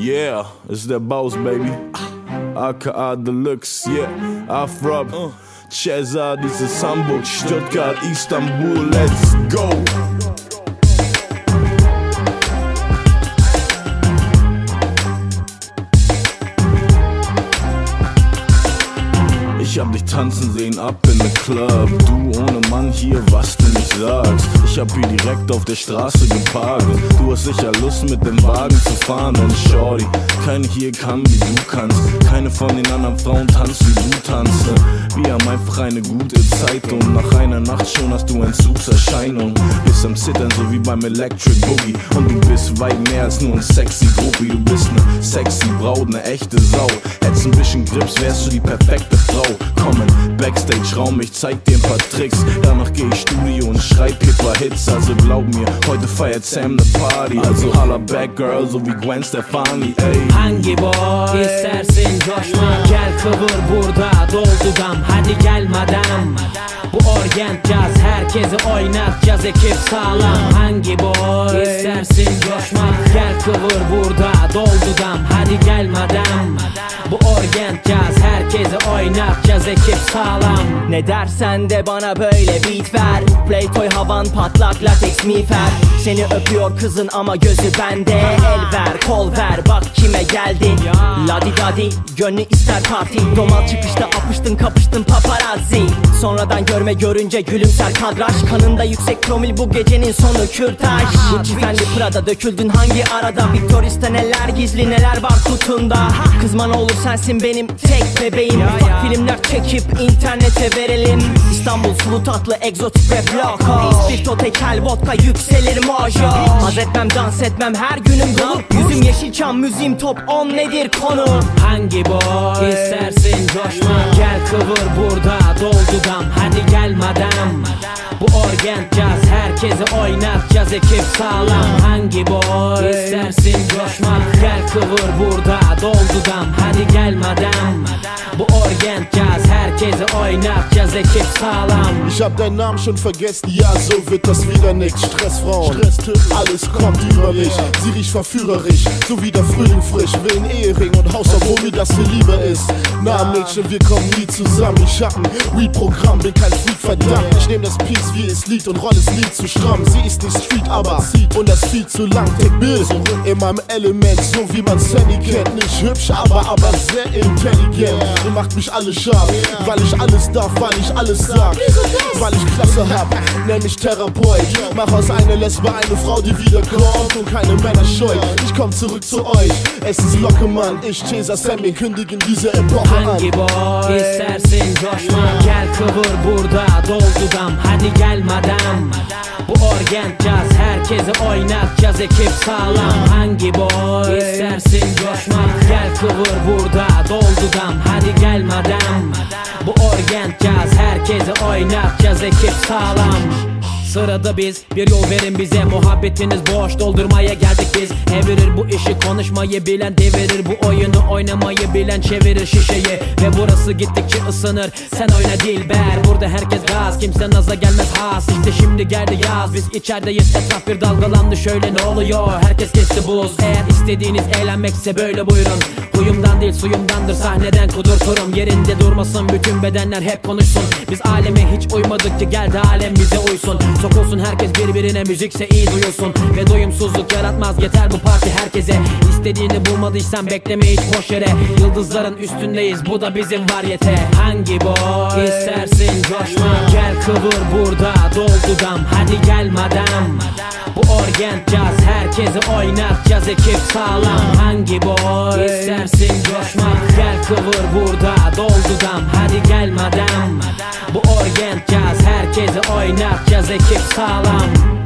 Yeah, it's that boss, baby. AKA Deluxe, yeah. Afrop, Cesar, uh. this is Hamburg, Stuttgart, Istanbul, let's go. Ich hab dich tanzen sehen up in the club. Du ohne Mann hier, was du nicht sagst. Ich hab hier direkt auf der Straße geparkt. Du hast sicher Lust mit dem Wagen zu fahren. Und Shorty, keine hier kann wie du kannst. Keine von den anderen Frauen tanzt wie du tanzt. Wir haben einfach eine gute Zeit und nach einer Nacht schon hast du Entzugserscheinung. Bist am Zittern, so wie beim Electric Boogie. Und du bist weit mehr als nur ein sexy Groupie. Du bist ne sexy Braut, ne echte Sau. Hättest ein bisschen Grips, wärst du die perfekte Frau kommen. Backstage-Raum, ich zeig dir ein paar Tricks. Danach geh ich Studio und schreib Hipper-Hits. Also glaub mir, heute feiert Sam ne Party. Also holla back, girl, so wie Gwen Stefani, ey. Hangi boy istersin coşma Gel kıvır burada doldu dam Hadi gel madam. Bu orient caz herkesi oynatacağız ekip sağlam. Hangi boy istersin coşma Gel kıvır burada doldu dam Hadi gel madam. Bu orient caz herkesi oynatacağız ekip sağlam. Ne dersen de bana böyle beat ver. Playtoy havan patlak latex miğfer Seni öpüyor kızın ama gözü bende. El ver kol ver bak kime geldin. Ladi dadi gönlü ister parti. Domal çıkışta apıştın kapıştın paparazzi. Sonradan görme görünce gülümser kadraj Kanında yüksek promil bu gecenin sonu kürtaj Gucci Fendi Prada döküldün hangi arada? Victorista neler gizli neler var kutunda? Kızman olur sensin benim tek bebeğim Ufak filmler çekip internete verelim. İstanbul sulu tatlı egzotik ve bloko İspirto tekel vodka yükselir mojo Haz etmem dans etmem her günüm dolu Yüzüm yeşilçam müziğim top 10 nedir konu? Hangi boy? İstersin coşma Gel kıvır burada doldu dam. Hadi gel madam. Bu orient caz herkesi oynatacağız ekip sağlam. Hangi boy? İstersin coşma Gel kıvır burada dam. Hadi gel madam Bu orient caz herkesi oynatacağız ekip sağlam Ich hab deinen Namen schon vergessen, ja, so wird das wieder nix. Stressfrauen, alles kommt über mich. Sie riecht verführerisch, so wie der Frühling frisch. Will ein Ehering und Haus, obwohl mir das hier lieber ist. Na, Mädchen, wir kommen nie zusammen. Ich hab ein Weed-Programm, bin kein Freak, verdammt. Ich nehm das Piece, wie es liegt und roll es Lied zu stramm. Sie ist nicht Street, aber zieht und das viel zu lang. Take Bill in meinem Element, so wie man Sandy kennt. Nicht hübsch, aber, aber sehr intelligent. Ihr macht mich alle scharf, weil ich alles darf, weil ich alles sag. Weil ich Klasse hab, nenn mich Therapeut. Mach aus einer Lesbe eine Frau, die wiederkommt und keine Männer scheut. Ich komm zurück zu euch, es ist Locke, Mann. Ich, Cesar Sammy, kündigen diese Epoche Hangi an. boy istersin coşma Gel kıvır burada doldu dam Hadi gel madam Bu orient caz herkesi oynatacağız ekip sağlam. Hangi boy? İstersin coşma Gel kıvır burada. Doldu dam Hadi gel madam Bu orient caz herkesi oynatacağız ekip sağlam Sırada biz bir yol verin bize. Muhabbetiniz boş doldurmaya geldik biz. Evirir bu işi konuşmayı bilen devirir Bu oyunu oynamayı bilen çevirir şişeyi. Ve burası gittikçe ısınır. Sen oyna dilber Burada herkes gaz. Kimse naza gelmez has. İşte şimdi geldi yaz. Biz içerideyiz Etraf bir dalgalandı. Şöyle ne oluyor? Herkes kesti buz. Eğer istediğiniz eğlenmekse böyle buyurun Huyumdan değil suyumdandır. Sahneden kudurturum Yerinde durmasın. Bütün bedenler hep konuşsun. Biz aleme hiç uymadık ki geldi alem bize uysun. Sokulsun herkes birbirine müzikse iyi duyulsun. Ve doyumsuzluk yaratmaz yeter bu parti herkese. İstediğini bulmadıysan bekleme hiç boş yere. Yıldızların üstündeyiz bu da bizim varyete Hangi boy? İstersin coşma. Gel kıvır burada doldu dam Hadi gel madam. Bu orient caz herkesi oynatacağız ekip sağlam Hangi boy istersin coşma Gel kıvır burada doldu Hadi gel madam. Bu orient caz herkesi oynatacağız ekip sağlam